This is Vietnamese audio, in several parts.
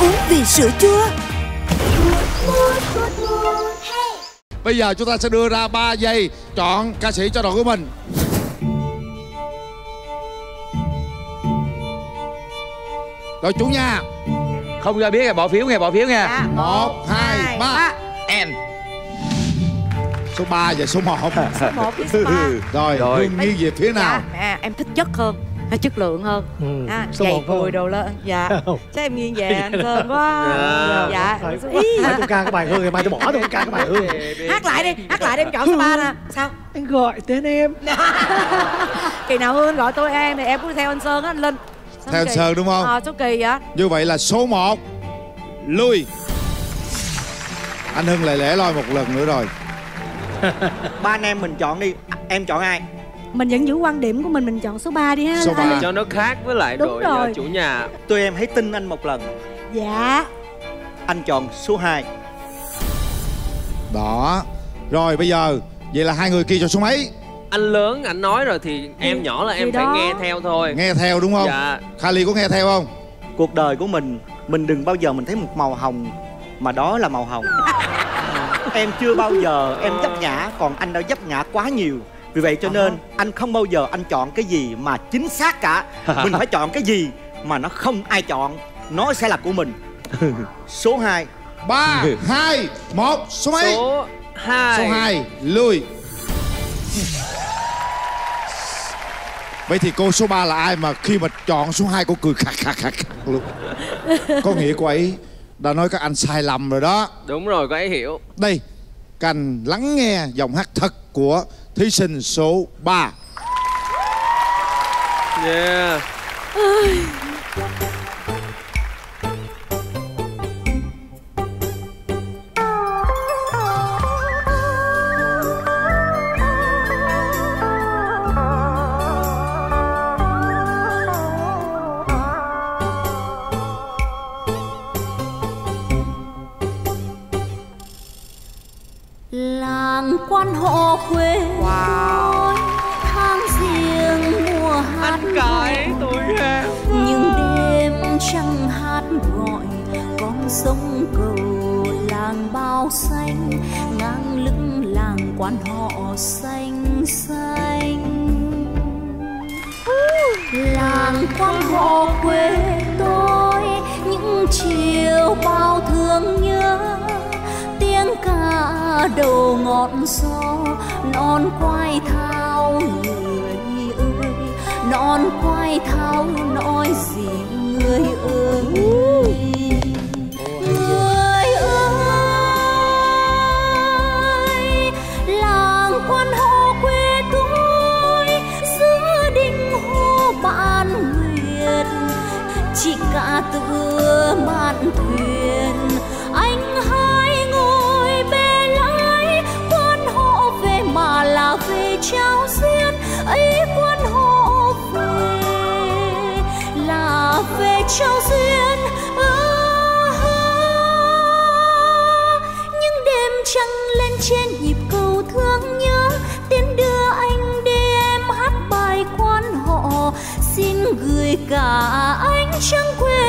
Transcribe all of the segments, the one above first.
uống vì sữa chua Bây giờ chúng ta sẽ đưa ra 3 giây chọn ca sĩ cho đội của mình. Đội chủ nhà. Không ra biết nghe bỏ phiếu nghe bỏ phiếu nha. Dạ. Một, hai, ba. Em. Số 3 và số 1. một với số ba Rồi, Rồi. Hương nghiêng về phía nào? dạ à, em thích chất hơn hay chất lượng hơn. Ừ, à, dày cùi đồ lên. Dạ. Chắc em nghiêng về anh sơn quá. Dạ. dạ. Ba. tôi ca cái bài hương ngày mai tôi bỏ tôi ca cái bài hương. Hát lại đi hát lại đi em chọn số ba nè. Sao? Anh gọi tên em. Kỳ nào hương gọi tôi em thì em cũng theo anh sơn á anh linh. Sao Theo anh Sơn đúng không? ờ số kỳ vậy? Như vậy là số 1 lui. Anh Hưng lại lẻ loi một lần nữa rồi. ba anh em mình chọn đi em chọn ai mình vẫn giữ quan điểm của mình mình chọn số 3 đi ha Số anh. ba. cho nó khác với lại Đúng đội rồi. ờ, chủ nhà tụi em hãy tin anh một lần dạ anh chọn số 2 Đó. Rồi bây giờ vậy là hai người kia cho số mấy? anh lớn anh nói rồi thì em nhỏ là em phải đó. nghe theo thôi Nghe theo đúng không? dạ Khalid có nghe theo không? cuộc đời của mình mình đừng bao giờ mình thấy một màu hồng mà đó là màu hồng em chưa bao giờ em dấp ngã còn anh đã dấp ngã quá nhiều vì vậy cho nên anh không bao giờ anh chọn cái gì mà chính xác cả mình phải chọn cái gì mà nó không ai chọn nó sẽ là của mình số 2 3 2 1 số mấy? số 2 Số 2 lui. Vậy thì cô số 3 là ai mà khi mà chọn số 2 cô cười khạc khạc khạc khạc luôn. Có nghĩa cô ấy đã nói các anh sai lầm rồi đó. đúng rồi có ấy hiểu Đây, các anh lắng nghe giọng hát thật của thí sinh số 3. yeah quan họ quê tôi tháng riêng mùa hát anh cãi tôi ra những đêm trăng hát gọi con sông cầu làng bao xanh ngang lưng làng quan họ xanh xanh. Làng quan họ quê tôi những chiều bao thương nhớ tiếng ca đầu ngọn gió non quai thao người ơi. Non quai thao nói gì người ơi? Người ơi, làng quan họ quê tôi, giữa đình hồ bạn nguyệt chỉ cả tựa mạn thuyền cả ánh trăng quê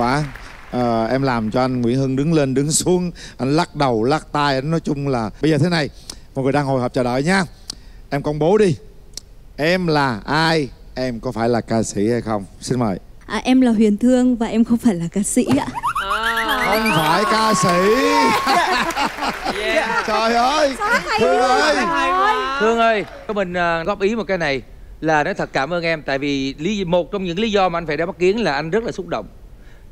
quá. Ờ, em làm cho anh Nguyễn Hưng đứng lên đứng xuống. Anh lắc đầu lắc tay anh nói chung là bây giờ thế này mọi người đang hồi hộp chờ đợi nha. Em công bố đi. Em là ai? Em có phải là ca sĩ hay không? Xin mời. À, em là Huyền Thương và em không phải là ca sĩ ạ. không phải ca sĩ. Trời ơi. Thương ơi. Thương ơi, cho mình à, góp ý một cái này là nói thật cảm ơn em. Tại vì lý một trong những lý do mà anh phải đến Bắc Kiến là anh rất là xúc động.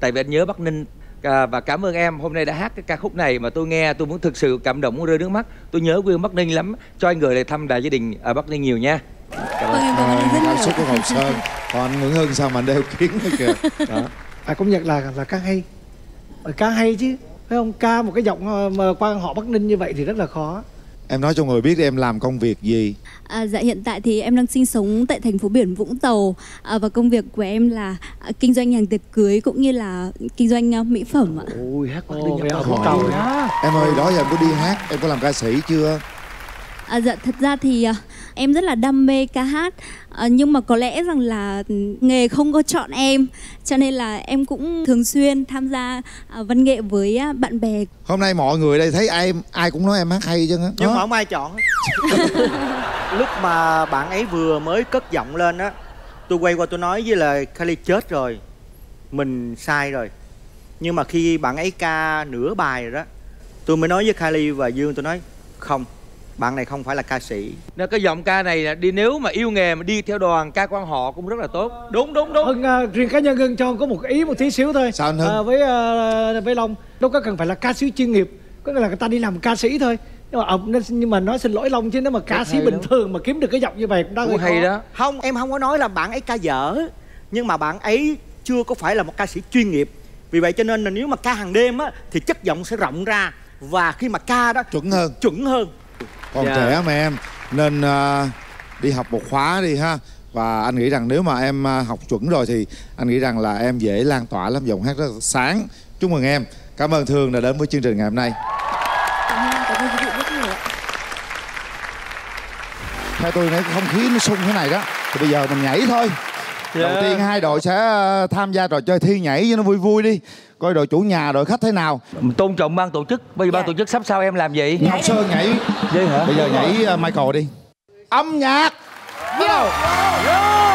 Tại vì anh nhớ Bắc Ninh à, và cảm ơn em. Hôm nay đã hát cái ca khúc này mà tôi nghe tôi muốn thực sự cảm động muốn rơi nước mắt. Tôi nhớ quê hương Bắc Ninh lắm. Cho anh gửi lời thăm đại gia đình ở Bắc Ninh nhiều nha. Cảm ơn. Em cảm xúc của Ngọc Sơn. Còn anh Nguyễn Hưng sao mà đeo kiến thế kìa. Đó. Phải công nhận là là ca hay. Ờ, ca hay chứ. Phải không? Ca một cái giọng ờ, mà quan họ bắc ninh như vậy thì rất là khó em nói cho người biết đi em làm công việc gì? À, dạ hiện tại thì em đang sinh sống tại thành phố biển Vũng Tàu. À, và công việc của em là à, kinh doanh hàng tiệc cưới cũng như là kinh doanh à, mỹ phẩm ạ. Ôi hát nhập ở Vũng Tàu em ơi đó giờ em có đi hát em có làm ca sĩ chưa? À, dạ thật ra thì à, em rất là đam mê ca hát. À, nhưng mà có lẽ rằng là nghề không có chọn em cho nên là em cũng thường xuyên tham gia à, văn nghệ với à, bạn bè. Hôm nay mọi người đây thấy em ai cũng nói em hát hay chứ á nhưng mà không ai chọn. Lúc mà bạn ấy vừa mới cất giọng lên á tôi quay qua tôi nói với là Kylie chết rồi mình sai rồi. Nhưng mà khi bạn ấy ca nửa bài rồi đó tôi mới nói với Kylie và Dương tôi nói không bạn này không phải là ca sĩ Nên cái giọng ca này là đi nếu mà yêu nghề mà đi theo đoàn ca quan họ cũng rất là tốt. đúng đúng đúng Hưng à, riêng cá nhân Hưng cho có một ý một tí xíu thôi Sao anh Hưng? À, với à, với Long đâu có cần phải là ca sĩ chuyên nghiệp có nghĩa là người ta đi làm ca sĩ thôi nhưng mà ông nên nhưng mà nói xin lỗi Long chứ nếu mà ca sĩ bình lắm. thường mà kiếm được cái giọng như vậy cũng đã Cũng hơi hay khó. đó. không em không có nói là bạn ấy ca dở nhưng mà bạn ấy chưa có phải là một ca sĩ chuyên nghiệp vì vậy cho nên là nếu mà ca hàng đêm á thì chất giọng sẽ rộng ra và khi mà ca đó chuẩn hơn chuẩn hơn còn Dạ. trẻ mà em nên à, đi học một khóa đi ha. Và anh nghĩ rằng nếu mà em à, học chuẩn rồi thì anh nghĩ rằng là em dễ lan tỏa lắm giọng hát rất là sáng. Chúc mừng em. Cảm ơn thương đã đến với chương trình ngày hôm nay. Cảm ơn cảm ơn quý vị rất nhiều theo tôi thấy không khí nó sung thế này đó. Thì bây giờ mình nhảy thôi đầu Dạ. tiên hai đội sẽ à, tham gia trò chơi thi nhảy cho nó vui vui đi coi đội chủ nhà đội khách thế nào Mình tôn trọng ban tổ chức. Bây giờ ban tổ chức sắp sao em làm vậy? ngọc sơn nhảy Vậy hả? bây giờ nhảy à, michael đi âm nhạc vô Yeah.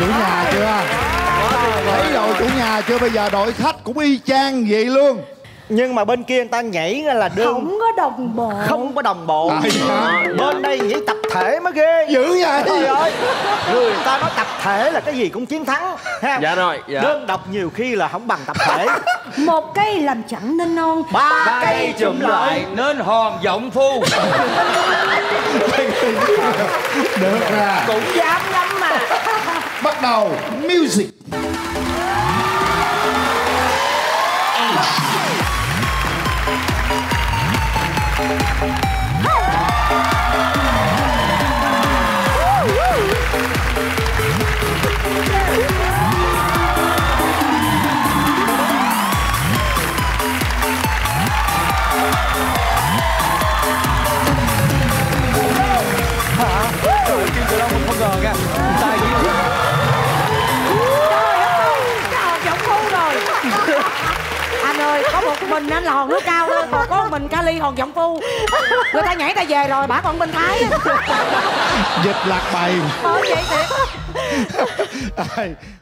Chủ nhà chưa? Thấy đội chủ nhà chưa? Bây giờ đội khách cũng y chang vậy luôn. nhưng mà bên kia người ta nhảy là đơn không có đồng bộ không có đồng bộ sao? bên đây nhảy tập thể mới ghê Dữ vậy. Trời ơi người ta nói tập thể là cái gì cũng chiến thắng ha Dạ rồi dạ đơn độc nhiều khi là không bằng tập thể một cây làm chẳng nên non ba cây chụm lại nên hòn giọng phu. Được ra. cũng dám lắm mà Bắt đầu music. Mình anh là hòn nước cao thôi Còn có mình Kali hòn giọng phu. Người ta nhảy ta về rồi, bả còn bên Thái Dịch lạc bày. Bởi vậy thiệt